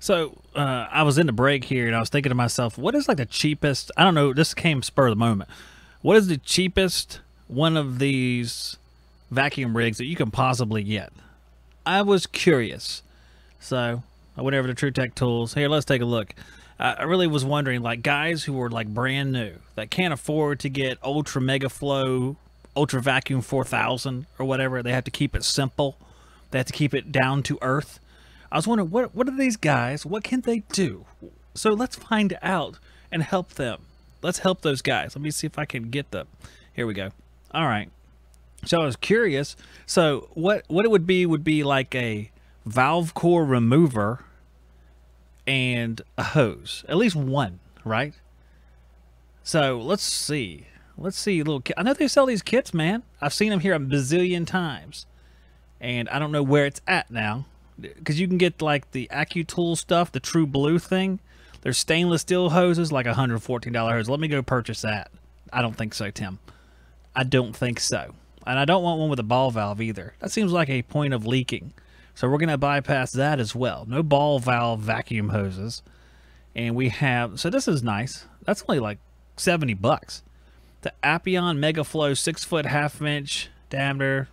So uh, I was in the break here, and I was thinking to myself, what is like the cheapest? I don't know. This came spur of the moment. What is the cheapest one of these vacuum rigs that you can possibly get? I was curious, so I went over to TruTech Tools. Here, let's take a look. I really was wondering, like guys who were like brand new that can't afford to get Ultra Mega Flow, Ultra Vacuum 4000 or whatever. They have to keep it simple. They have to keep it down to earth I was wondering what what are these guys? What can they do? So let's find out and help them. Let's help those guys. Let me see if I can get them. Here we go. All right. So I was curious. So what what it would be would be like a valve core remover and a hose. At least one, right? So let's see. Let's see little I know they sell these kits, man. I've seen them here a bazillion times. And I don't know where it's at now because you can get like the AccuTool stuff, the True Blue thing. There's stainless steel hoses, like a $114 hose. Let me go purchase that. I don't think so, Tim. I don't think so. And I don't want one with a ball valve either. That seems like a point of leaking. So we're going to bypass that as well. No ball valve vacuum hoses. And we have, so this is nice. That's only like 70 bucks. The Appion MegaFlow 6 foot half inch diameter,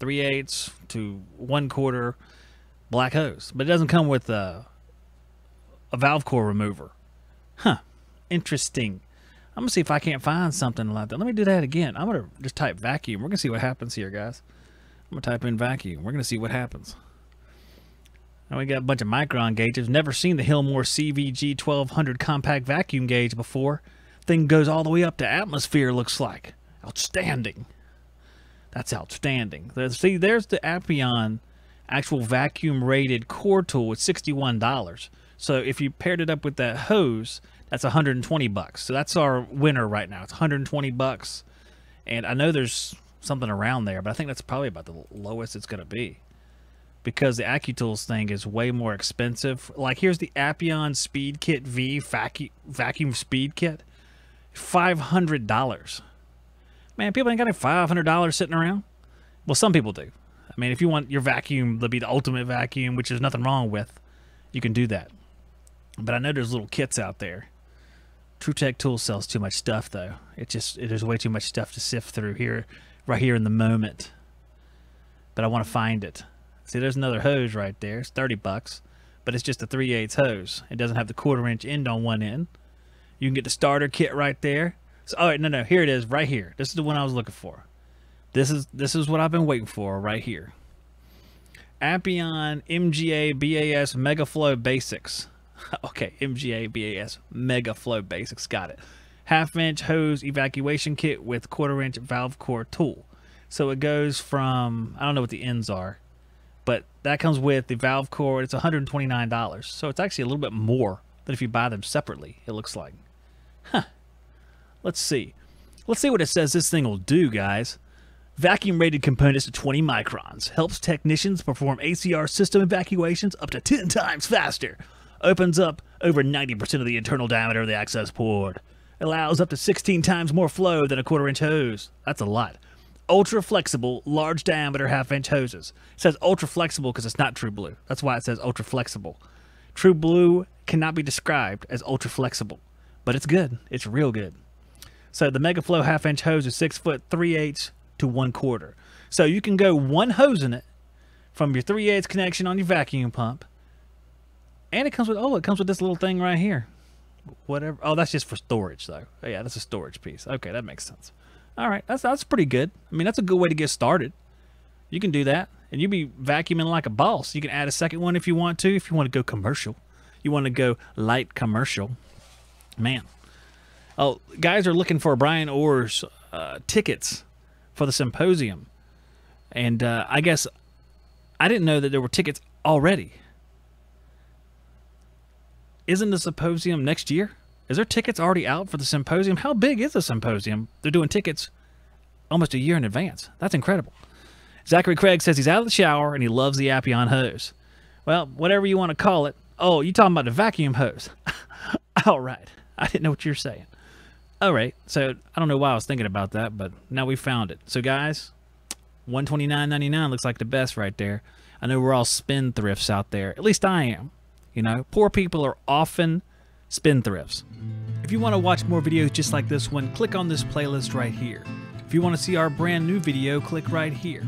3 eighths to 1 quarter black hose, but it doesn't come with a, a valve core remover. Huh. Interesting. I'm going to see if I can't find something like that. Let me do that again. I'm going to just type vacuum. We're going to see what happens here, guys. I'm going to type in vacuum. We're going to see what happens. Now we got a bunch of micron gauges. Never seen the Hilmor CVG 1200 compact vacuum gauge before. Thing goes all the way up to atmosphere, looks like. Outstanding. That's outstanding. See, there's the Appion actual vacuum rated core tool with $61. So if you paired it up with that hose, that's 120 bucks. So that's our winner right now. It's 120 bucks. And I know there's something around there, but I think that's probably about the lowest it's going to be. Because the AccuTools thing is way more expensive. Like here's the Appion Speed Kit V vacuum vacuum speed kit. $500. Man, people ain't got any $500 sitting around. Well, some people do. I mean, if you want your vacuum to be the ultimate vacuum, which there's nothing wrong with, you can do that. But I know there's little kits out there. TruTech Tools sells too much stuff, though. It just it, there's way too much stuff to sift through here, right here in the moment. But I want to find it. See, there's another hose right there. It's 30 bucks, but it's just a 3 8 hose. It doesn't have the quarter inch end on one end. You can get the starter kit right there. So, oh, all right, no, no, here it is, right here. This is the one I was looking for. This is this is what I've been waiting for right here. Appion MGA BAS Megaflow Basics. okay, MGA BAS Megaflow Basics. Got it. Half inch hose evacuation kit with quarter inch valve core tool. So it goes from I don't know what the ends are, but that comes with the valve core. It's $129. So it's actually a little bit more than if you buy them separately. It looks like. Huh. Let's see. Let's see what it says this thing will do, guys. Vacuum rated components to 20 microns. Helps technicians perform ACR system evacuations up to 10 times faster. Opens up over 90% of the internal diameter of the access port. Allows up to 16 times more flow than a quarter inch hose. That's a lot. Ultra flexible, large diameter half inch hoses. It says ultra flexible because it's not true blue. That's why it says ultra flexible. True blue cannot be described as ultra flexible, but it's good. It's real good. So the MegaFlow half inch hose is 6 foot 3 eighths to one quarter. So you can go one hose in it from your 3 8 connection on your vacuum pump. And it comes with, oh, it comes with this little thing right here. Whatever. Oh, that's just for storage, though. Oh, yeah, that's a storage piece. Okay, that makes sense. All right, that's that's pretty good. I mean, that's a good way to get started. You can do that, and you'll be vacuuming like a boss. You can add a second one if you want to, if you want to go commercial. You want to go light commercial. Man. Oh, guys are looking for Bryan Orr's uh, tickets for the symposium. And uh, I guess I didn't know that there were tickets already. Isn't the symposium next year? Is there tickets already out for the symposium? How big is the symposium? They're doing tickets almost a year in advance. That's incredible. Zachary Craig says he's out of the shower and he loves the Appion hose. Well, whatever you want to call it. Oh, you talking about the vacuum hose? All right. I didn't know what you're saying. All right. So I don't know why I was thinking about that, but now we found it. So guys, 129.99 looks like the best right there. I know we're all spendthrifts out there. At least I am. You know, poor people are often spendthrifts. If you want to watch more videos just like this one, click on this playlist right here. If you want to see our brand new video, click right here.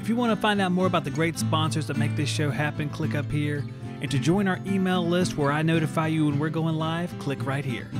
If you want to find out more about the great sponsors that make this show happen, click up here. And to join our email list where I notify you when we're going live, click right here.